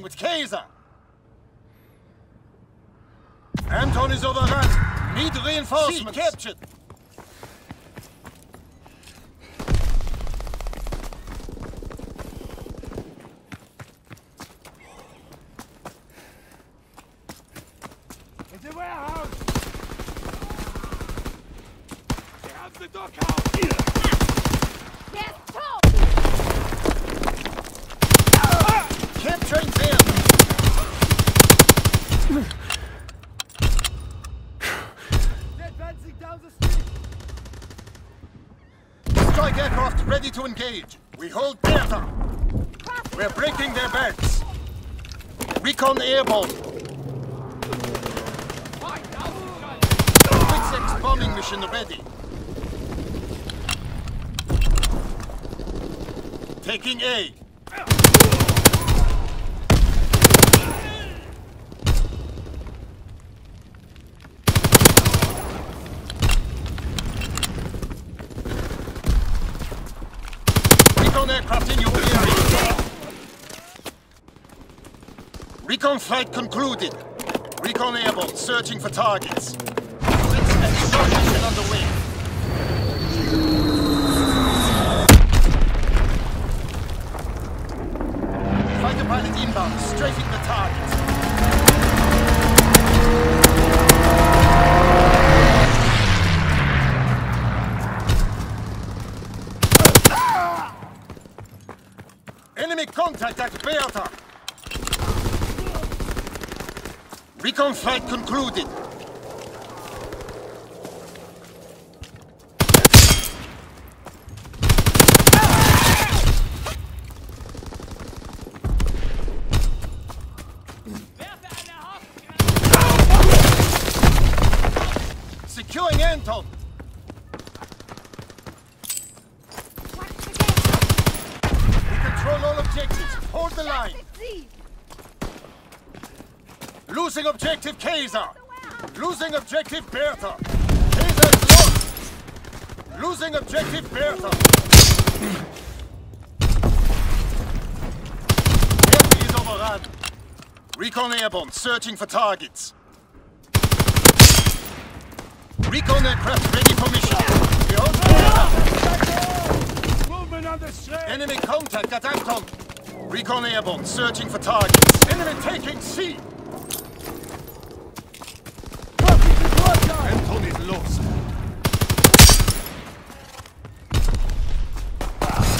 Kaiser! Anton is overrun. Need reinforcements. C captured. In the warehouse! They have the dockhouse! Yes, Tom! Capturing them. They're advancing down the street! Strike aircraft ready to engage. We hold Bertha. We're breaking their backs. Recon airborne. Quick bombing mission ready. Taking A. Recon aircraft in your area. Recon flight concluded. Recon airborne, searching for targets. Fighter pilot inbound, strafing the target. Enemy contact at Bertha. Recon flight concluded. Securing Anton. We control all objectives. Hold the line. See! Losing objective Kaiser. Losing objective Bertha. Kaiser is lost. Losing objective Bertha. Bertha is overrun. Recon airborne, searching for targets. Recon aircraft ready for mission. We hold Bertha. Movement on the street! Enemy contact at Anton. Recon airborne, searching for targets. Enemy taking C. Anton is lost.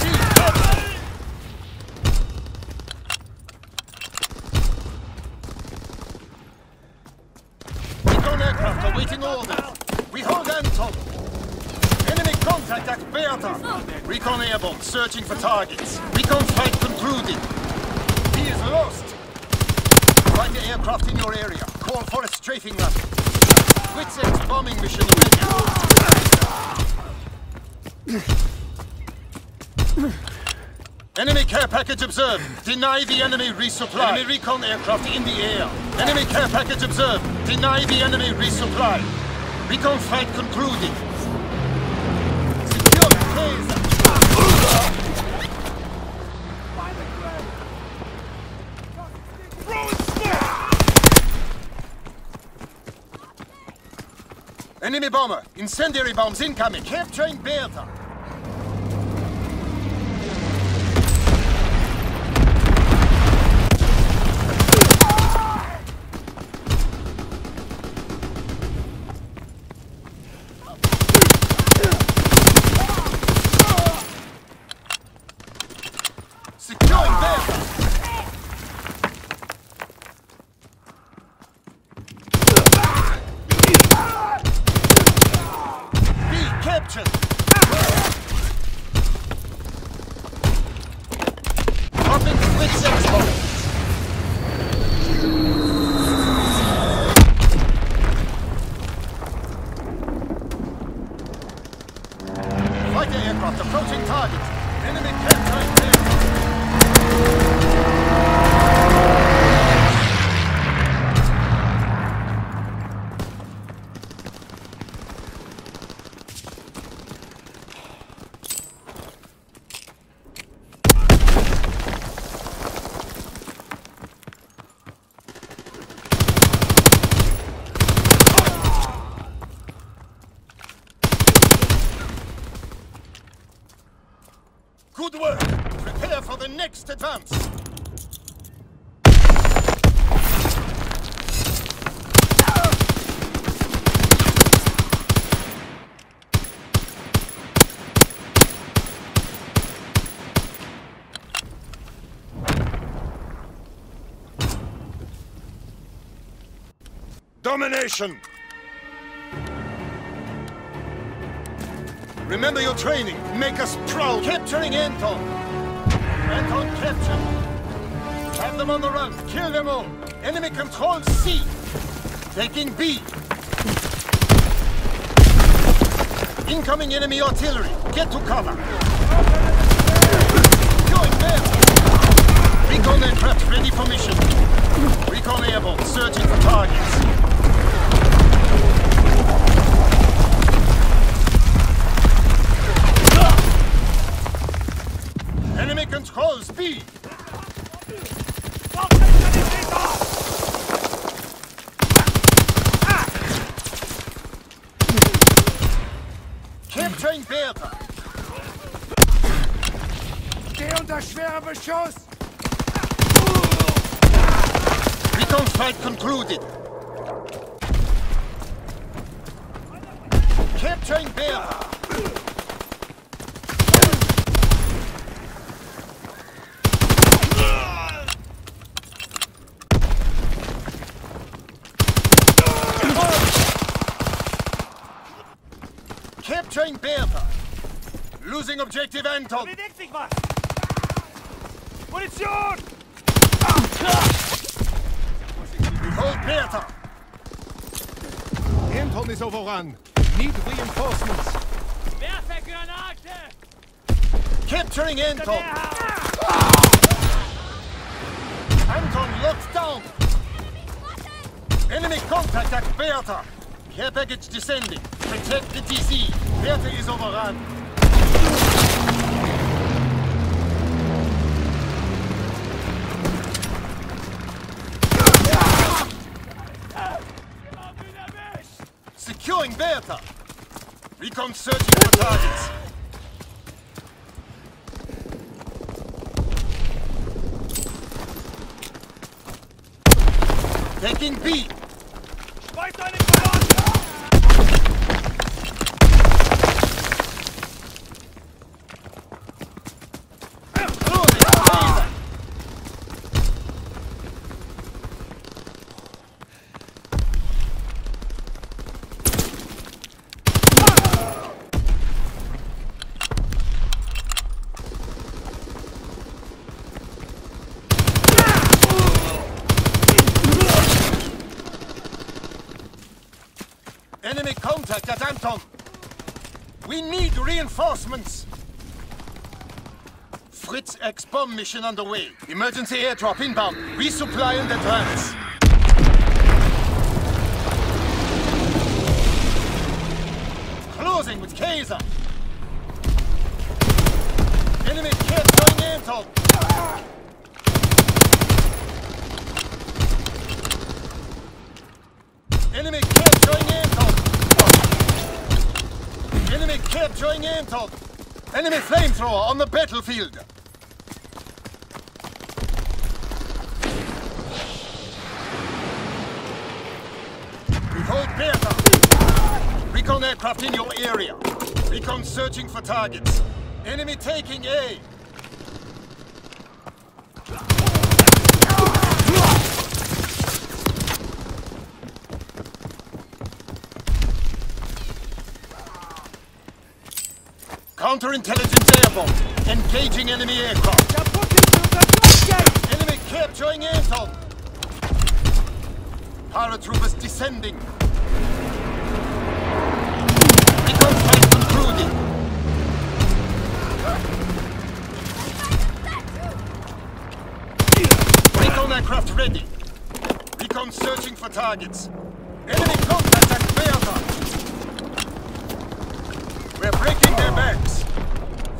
C captured. Recon aircraft awaiting orders. We hold Anton. Enemy contact at Bertha. Recon airborne, searching for targets. Recon flight concluded. He is lost. Find the aircraft in your area. Call for a strafing run. Fritz X bombing mission ready. Enemy care package observed. Deny the enemy resupply. Enemy recon aircraft in the air. Enemy care package observed. Deny the enemy resupply. Recon flight concluded. Secure Kaiser. Enemy bomber. Incendiary bombs incoming. Capturing Bertha. Securing Bertha. B captured. Dropping Fritz X bombs. Fighter aircraft approaching target. Enemy capturing Bertha. Good work. Prepare for the next advance. Domination! Remember your training. Make us proud. Capturing Anton. Anton captured. Have them on the run. Kill them all. Enemy control C. Taking B. Incoming enemy artillery. Get to cover. Going there. Recon aircraft ready for mission. Recon airborne searching for targets. Enemy controls B. Capturing Bertha. Geh unter schwerer Beschuss! Recon fight concluded. Capturing Bertha. Capturing Bertha. Losing objective Anton. Bewegt sich was! Munition! Hold Bertha. Anton is overrun. Need reinforcements. Werfe Granate! Capturing Anton. Anton locked down. Enemy contact at Bertha. Care package descending. Protect the TC. Bertha is overrun. Securing Bertha. Recon searching for targets. Taking B. Weiter in den Contact at Anton. We need reinforcements. Fritz X bomb mission underway. Emergency airdrop inbound. Resupply and advance. Closing with Kaiser. Enemy capturing Anton. Enemy capturing Anton. Enemy capturing Anton. Enemy flamethrower on the battlefield. We hold Bertha. Recon aircraft in your area. Recon searching for targets. Enemy taking A. Counterintelligence airborne. Engaging enemy aircraft. Enemy capturing Anton. Paratroopers descending. Recon fight concluding. Recon aircraft ready. Recon searching for targets. Enemy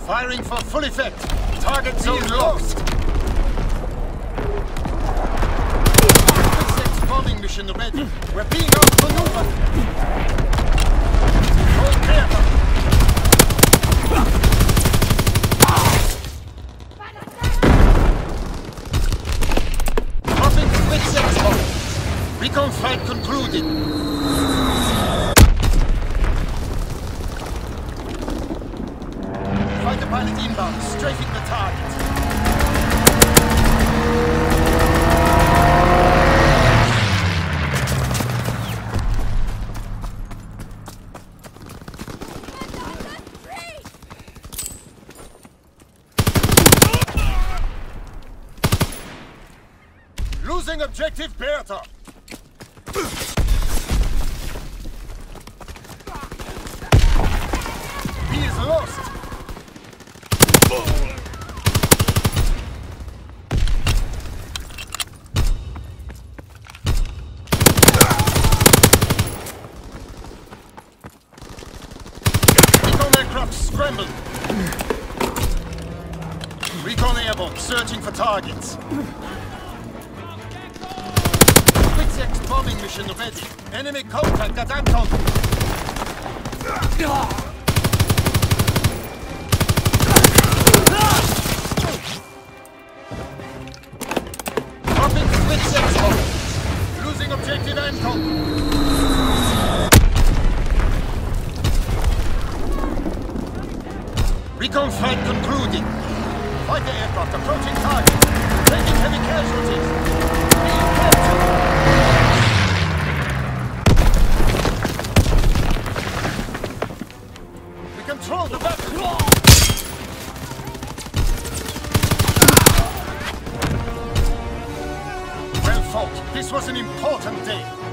Firing for full effect. Target zone lost. Six bombing mission ready. We're being outmaneuvered. Hold careful. Recon fight concluded. Pilot inbound, strafing the target. Losing objective Bertha. He is lost. Aircraft scrambled. Recon airborne searching for targets. Quick bombing mission ready. Enemy contact at Anton. Dropping Quick bomb. Losing objective Anton. Recon flight concluded. Fighter aircraft approaching target. Taking heavy casualties. Being captured. We control the battle. Well fought. This was an important day.